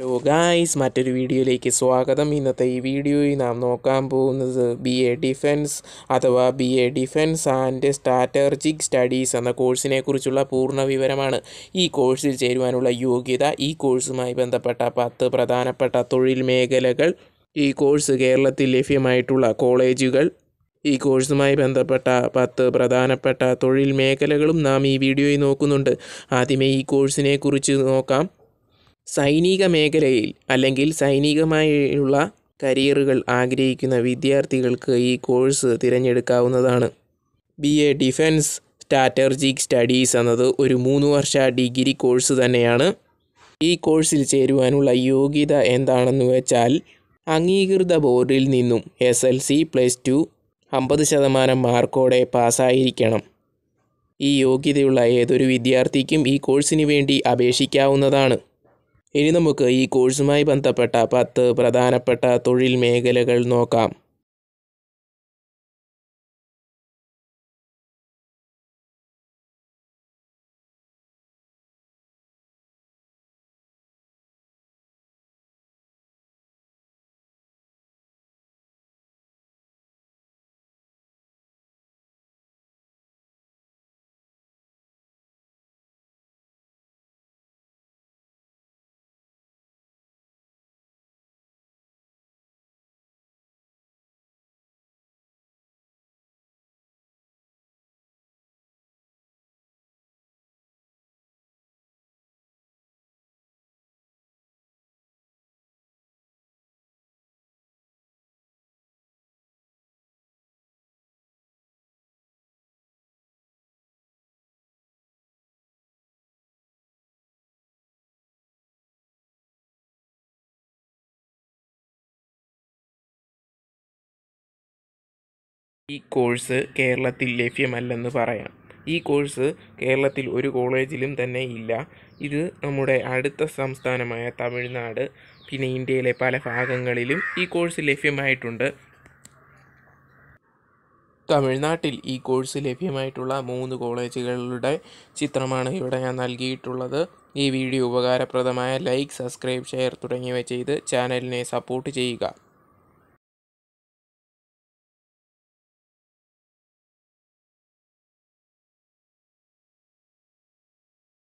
Hello guys മറ്റൊരു വീഡിയോയിലേക്ക് സ്വാഗതം. ഇന്നത്തെ ഈ വീഡിയോയിൽ നാം നോക്കാൻ പോകുന്നത് ബി എ ഡിഫൻസ് അഥവാ B A defence and strategic studies എന്ന കോഴ്സിനെ കുറിച്ചുള്ള പൂർണ വിവരമാണ്. ഈ കോഴ്സിൽ ചേരുവാനുള്ള യോഗ്യത ഈ കോഴ്സുമായി ബന്ധപ്പെട്ട പത്ത് പ്രധാനപ്പെട്ട തൊഴിൽ മേഖലകൾ ഈ കോഴ്സ് കേരളത്തിൽ ലഭ്യമായിട്ടുള്ള കോളേജുകൾ ഈ കോഴ്സുമായി ബന്ധപ്പെട്ട പത്ത് പ്രധാനപ്പെട്ട തൊഴിൽ മേഖലകളും നാം ഈ വീഡിയോയിൽ നോക്കുന്നുണ്ട്. ആദ്യമേ ഈ കോഴ്സിനെ കുറിച്ച് നോക്കാം. സൈനിക മേഖലയിൽ അല്ലെങ്കിൽ സൈനികമായുള്ള കരിയറുകൾ ആഗ്രഹിക്കുന്ന വിദ്യാർത്ഥികൾക്ക് ഈ course തിരഞ്ഞെടുക്കാവുന്നതാണ്. B A defence strategic studies എന്നത് ഒരു മൂന്ന് വർഷ ഡിഗ്രി കോഴ്സ് തന്നെയാണ്. ഈ കോഴ്സിൽ ചേരുവാനുള്ള യോഗ്യത എന്താണെന്ന് വെച്ചാൽ അംഗീകൃത ബോർഡിൽ നിന്നും S L C plus two അമ്പത് ശതമാനം മാർക്കോടെ പാസ്സായിരിക്കണം. ഈ യോഗ്യതയുള്ള ഏതൊരു വിദ്യാർത്ഥിക്കും ഈ കോഴ്സിന് വേണ്ടി അപേക്ഷിക്കാവുന്നതാണ്. ഇനി നമുക്ക് ഈ കോഴ്സുമായി ബന്ധപ്പെട്ട പത്ത് പ്രധാനപ്പെട്ട തൊഴിൽ മേഖലകൾ നോക്കാം. ഈ കോഴ്സ് കേരളത്തിൽ ലഭ്യമല്ലെന്ന് പറയാം. ഈ കോഴ്സ് കേരളത്തിൽ ഒരു കോളേജിലും തന്നെ ഇല്ല. ഇത് നമ്മുടെ അടുത്ത സംസ്ഥാനമായ തമിഴ്നാട് പിന്നെ ഇന്ത്യയിലെ പല ഭാഗങ്ങളിലും ഈ കോഴ്സ് ലഭ്യമായിട്ടുണ്ട്. തമിഴ്നാട്ടിൽ ഈ കോഴ്സ് ലഭ്യമായിട്ടുള്ള മൂന്ന് കോളേജുകളുടെ ചിത്രമാണ് ഇവിടെ ഞാൻ നൽകിയിട്ടുള്ളത്. ഈ വീഡിയോ ഉപകാരപ്രദമായ ലൈക്ക് സബ്സ്ക്രൈബ് ഷെയർ തുടങ്ങിയവ ചെയ്ത് ചാനലിനെ സപ്പോർട്ട് ചെയ്യുക.